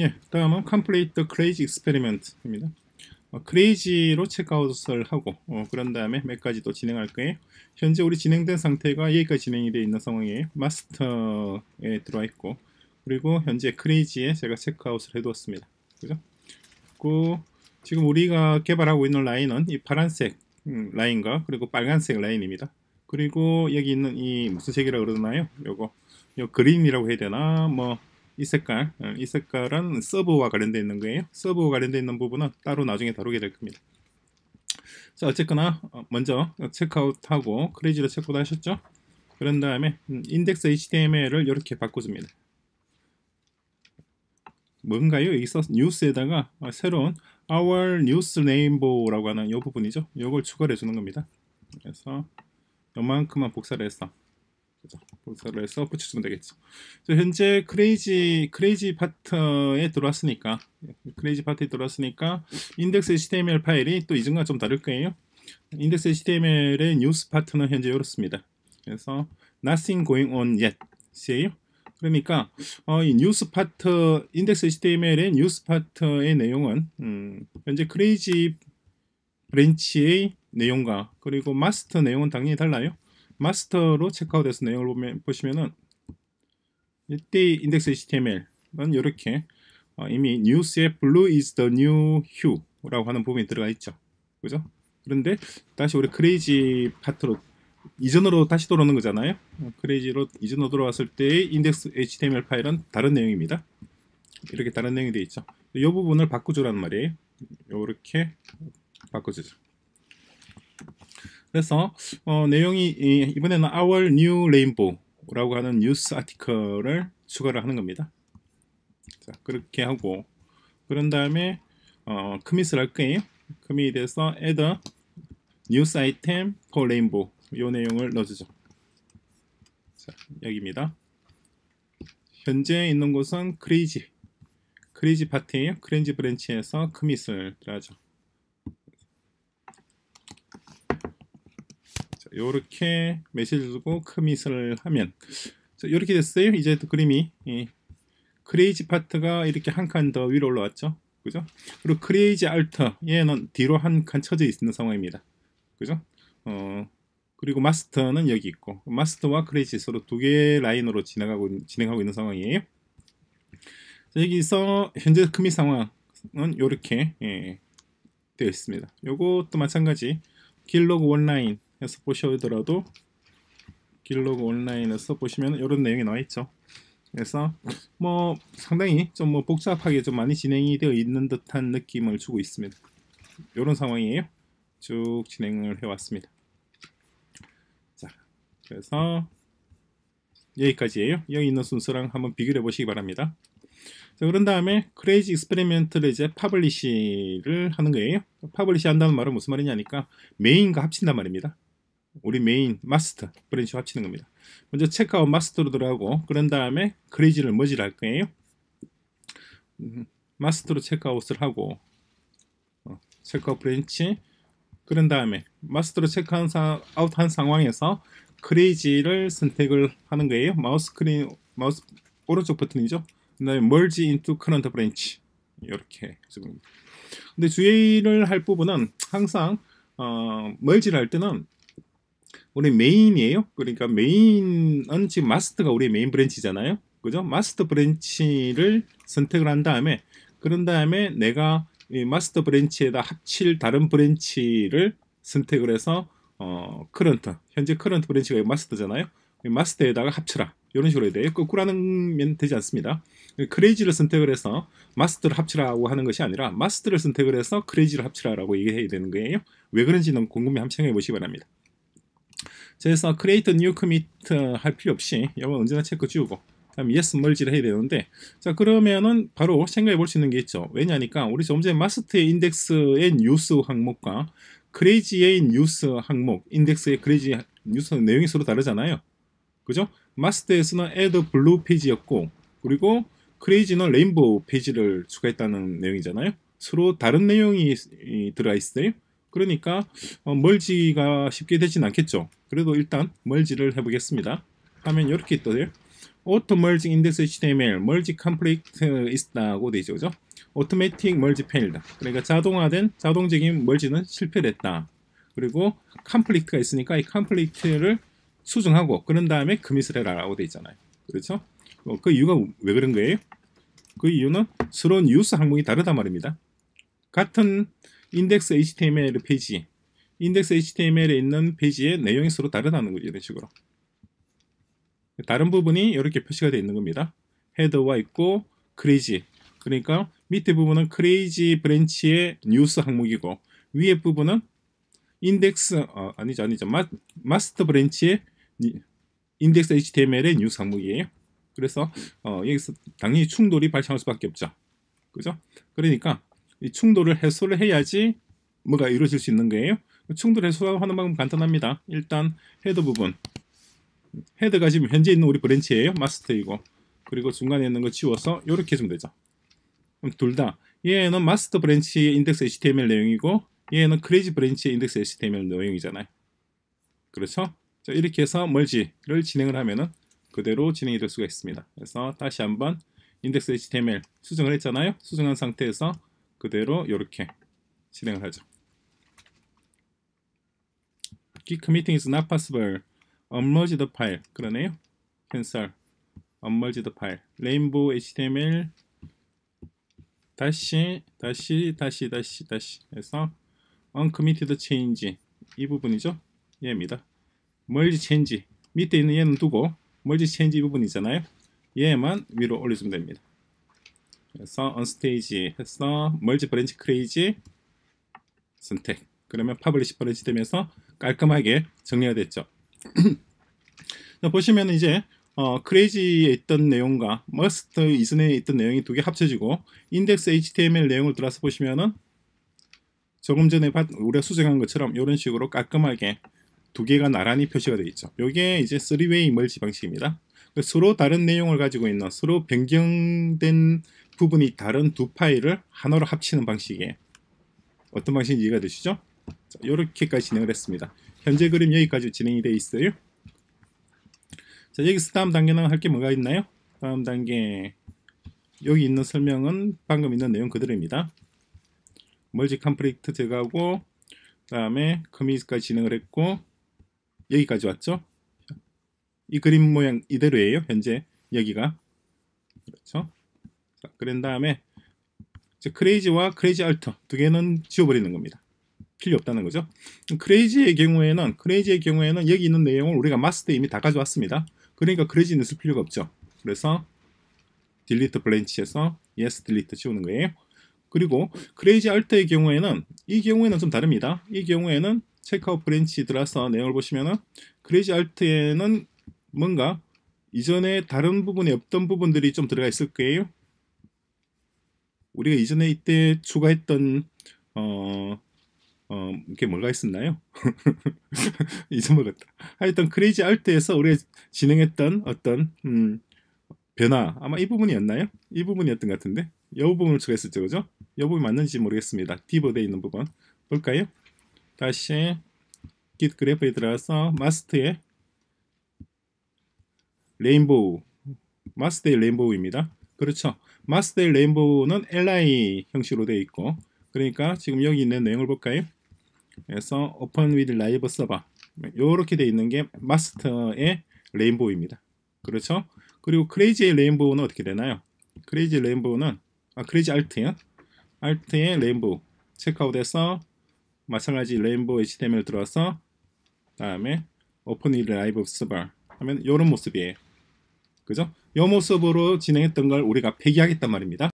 예, 다음은 complete the crazy experiment입니다. 어, crazy로 체크아웃을 하고 어, 그런 다음에 몇 가지 또 진행할 거예요. 현재 우리 진행된 상태가 여기까지 진행이 되어 있는 상황이에요. 마스터에 들어와 있고 그리고 현재 crazy에 제가 체크아웃을 해두었습니다. 그죠? 그 지금 우리가 개발하고 있는 라인은 이 파란색 음, 라인과 그리고 빨간색 라인입니다. 그리고 여기 있는 이 무슨 색이라 그러나요? 요거 요 그린이라고 해야 되나 뭐 이 색깔 어, 이 색깔은 서브와 관련되어 있는 거예요. 서브와 관련되어 있는 부분은 따로 나중에 다루게 될 겁니다. 자 어쨌거나 어, 먼저 체크아웃하고 crazy로 체크아웃 하셨죠? 그런 다음에 음, index HTML을 이렇게 바꿔줍니다. 뭔가요? 여기서 뉴스에다가 어, 새로운 our news rainbow라고 하는 이 부분이죠. 이걸 추가를 해주는 겁니다. 그래서 요만큼만 복사를 해서 그죠? 복사를 해서 붙여주면 되겠죠. 현재 crazy crazy 파트에 들어왔으니까 crazy 파트에 들어왔으니까 index HTML 파일이 또 이전과 좀 다를 거예요. index HTML의 뉴스 파트는 현재 이렇습니다. 그래서 nothing going on yet이에요. 그러니까 어, 이 뉴스 파트 index HTML의 뉴스 파트의 내용은 음, 현재 crazy branch의 내용과 그리고 마스터 내용은 당연히 달라요. 마스터로 체크아웃해서 내용을 보면, 보시면은 이때 index HTML은 이렇게 어, 이미 뉴스에 blue is the new hue라고 하는 부분이 들어가 있죠. 그죠? 그런데 다시 우리 crazy 파트로 이전으로 다시 돌아오는 거잖아요. crazy로 이전으로 돌아왔을 때의 index HTML 파일은 다른 내용입니다. 이렇게 다른 내용이 되어 있죠. 이 부분을 바꿔주라는 말이에요. 이렇게 바꿔주죠. 그래서 어, 내용이 이번에는 Our New Rainbow라고 하는 뉴스 아티클을 추가를 하는 겁니다. 자, 그렇게 하고 그런 다음에 어, 커밋을 할 거예요. 커밋에서 add news item for rainbow 이 내용을 넣어주죠. 자, 여기입니다. 현재 있는 곳은 crazy crazy 파트예요. crazy branch에서 commit을 들어가죠. 이렇게 메시지 주고 commit을 하면 자, 이렇게 됐어요. 이제 그림이 이 crazy 파트가 이렇게 한 칸 더 위로 올라왔죠. 그죠? 그리고 crazy alter 얘는 뒤로 한 칸 쳐져 있는 상황입니다. 그죠? 어, 그리고 마스터는 여기 있고 마스터와 크레이지 서로 두 개의 라인으로 진행하고 진행하고 있는 상황이에요. 자, 여기서 현재 커밋 상황은 이렇게 예, 되어 있습니다. 요것도 마찬가지 길로그 원라인 해서 보셔더라도 길로그 온라인에서 보시면 이런 내용이 나와 있죠. 그래서 뭐 상당히 좀 뭐 복잡하게 좀 많이 진행이 되어 있는 듯한 느낌을 주고 있습니다. 이런 상황이에요. 쭉 진행을 해왔습니다. 자, 그래서 여기까지예요. 여기 있는 순서랑 한번 비교해 보시기 바랍니다. 자, 그런 다음에 crazy experiment를 이제 publish를 하는 거예요. publish 한다는 말은 무슨 말이냐니까 메인과 합친단 말입니다. 우리 메인 마스터 branch 합치는 겁니다. 먼저 체크아웃 마스터로 들어가고 그런 다음에 crazy를 merge를 할 거예요. 음, 마스터로 체크아웃을 하고 어, checkout branch 그런 다음에 마스터로 체크아웃 한 상황에서 crazy를 선택을 하는 거예요. 마우스 클릭 마우스 오른쪽 버튼이죠. 그다음에 merge into current branch 이렇게 해줍니다. 근데 주의를 할 부분은 항상 어, merge를 할 때는 우리 메인이에요. 그러니까 메인은 지금 마스터가 우리 메인 branch잖아요. 그죠? 마스터 branch를 선택을 한 다음에 그런 다음에 내가 이 마스터 branch에다 합칠 다른 branch를 선택을 해서 어, current 현재 current branch가 마스터잖아요. 마스터에다가 합쳐라 이런 식으로 해야 돼요. 거꾸로 하면 되지 않습니다. crazy를 선택을 해서 마스터를 합치라고 하는 것이 아니라 마스터를 선택을 해서 crazy를 합치라라고 얘기해야 되는 거예요. 왜 그런지는 궁금해 한번 생각해 보시기 바랍니다. 그래서 create new commit 할 필요 없이 이거 언제나 체크 지우고 그다음 yes merge를 해야 되는데 자 그러면은 바로 생각해 볼 수 있는 게 있죠. 왜냐니까 우리 좀 전에 마스터의 인덱스의 뉴스 항목과 crazy의 뉴스 항목 인덱스의 crazy 뉴스 내용이 서로 다르잖아요. 그죠? 마스터에서는 add blue 페이지였고 그리고 crazy는 rainbow 페이지를 추가했다는 내용이잖아요. 서로 다른 내용이 들어가 있어요 그러니까 어, merge가 쉽게 되진 않겠죠. 그래도 일단 merge를 해보겠습니다. 하면 이렇게 떠요. auto merge index HTML merge conflict 있다고 되죠, 그죠? automatic merge failed. 그러니까 자동화된 자동적인 merge는 실패됐다. 그리고 conflict가 있으니까 이 conflict를 수정하고 그런 다음에 commit을 해라라고 돼 있잖아요. 그렇죠? 어, 그 이유가 왜 그런 거예요? 그 이유는 서로 뉴스 항목이 다르단 말입니다. 같은 인덱스 HTML 페이지, 인덱스 HTML에 있는 페이지의 내용이 서로 다르다는 거죠. 이런 식으로. 다른 부분이 이렇게 표시가 되어 있는 겁니다. 헤더와 있고 crazy. 그러니까 밑에 부분은 crazy branch의 뉴스 항목이고 위에 부분은 인덱스 어, 아니죠 아니죠 마, 마스터 branch의 인덱스 HTML의 뉴스 항목이에요. 그래서 어, 여기서 당연히 충돌이 발생할 수밖에 없죠. 그죠? 그러니까 이 충돌을 해소를 해야지 merge가 이루어질 수 있는 거예요. 충돌 해소하는 방법 간단합니다. 일단 header 부분 head가 지금 현재 있는 우리 branch예요. 마스터이고 그리고 중간에 있는 거 지워서 이렇게 해주면 되죠. 둘 다 얘는 마스터 branch의 인덱스 HTML 내용이고 얘는 crazy branch의 인덱스 HTML 내용이잖아요. 그렇죠? 자, 이렇게 해서 merge를 진행을 하면은 그대로 진행이 될 수가 있습니다. 그래서 다시 한번 인덱스 HTML 수정을 했잖아요. 수정한 상태에서 그대로 이렇게 진행을 하죠. Git committing is not possible. unmerge the file 그러네요. cancel unmerge the file rainbow html 다시 다시 다시 다시 다시 해서 uncommitted change 이 부분이죠. 얘입니다. merge change 밑에 있는 얘는 두고 merge change 이 부분이잖아요. 얘만 위로 올려주면 됩니다. 그래서 unstage 해서 merge branch crazy 선택 그러면 publish branch 되면서 깔끔하게 정리가 됐죠. 보시면 이제 어, crazy에 있던 내용과 마스터 이전에 있던 내용이 두 개 합쳐지고 인덱스 HTML 내용을 들어서 보시면은 조금 전에 우리가 수정한 것처럼 이런 식으로 깔끔하게 두 개가 나란히 표시가 되어 있죠. 이게 이제 3웨이 멀지 방식입니다. 서로 다른 내용을 가지고 있는 서로 변경된 부분이 다른 두 파일을 하나로 합치는 방식이에요. 어떤 방식인지 이해가 되시죠? 자, 이렇게까지 진행을 했습니다. 현재 그림 여기까지 진행이 되어 있어요. 자 여기서 다음 단계는 할 게 뭐가 있나요? 다음 단계 여기 있는 설명은 방금 있는 내용 그대로입니다. merge complete 제거하고 다음에 commit까지 진행을 했고 여기까지 왔죠? 이 그림 모양 이대로예요. 현재 여기가 그렇죠? 자, 그런 다음에 crazy와 crazy alter 두 개는 지워버리는 겁니다. 필요 없다는 거죠. crazy의 경우에는 crazy의 경우에는 여기 있는 내용을 우리가 마스터 이미 다 가져왔습니다. 그러니까 crazy는 쓸 필요가 없죠. 그래서 딜리트 블렌치에서 yes 딜리트 지우는 거예요. 그리고 crazy alt의 경우에는 이 경우에는 좀 다릅니다. 이 경우에는 checkout branch 들어서 내용을 보시면은 crazy alt에는 뭔가 이전에 다른 부분이 없던 부분들이 좀 들어가 있을 거예요. 우리가 이전에 이때 추가했던 어 어, 이게 뭐가 있었나요? 잊어먹었다. 하여튼 crazy alt에서 우리가 진행했던 어떤 음, 변화 아마 이 부분이었나요? 이 부분이었던 것 같은데 이 부분을 추가했었죠, 그죠? 이 부분이 맞는지 모르겠습니다. 디버드에 있는 부분 볼까요? 다시 git 그래프에 들어가서 마스터의 레인보우 마스터의 레인보우입니다. 그렇죠. 마스터의 레인보우는 li 형식으로 되어 있고 그러니까 지금 여기 있는 내용을 볼까요? 그래서 open with live server 이렇게 되어 있는 게 마스터의 rainbow입니다. 그렇죠? 그리고 crazy의 rainbow는 어떻게 되나요? crazy rainbow는 아 crazy alt요. alt의 rainbow 체크아웃해서 마찬가지 rainbow HTML 들어와서 다음에 open with live server 하면 이런 모습이에요. 그죠? 이 모습으로 진행했던 걸 우리가 폐기하겠단 말입니다.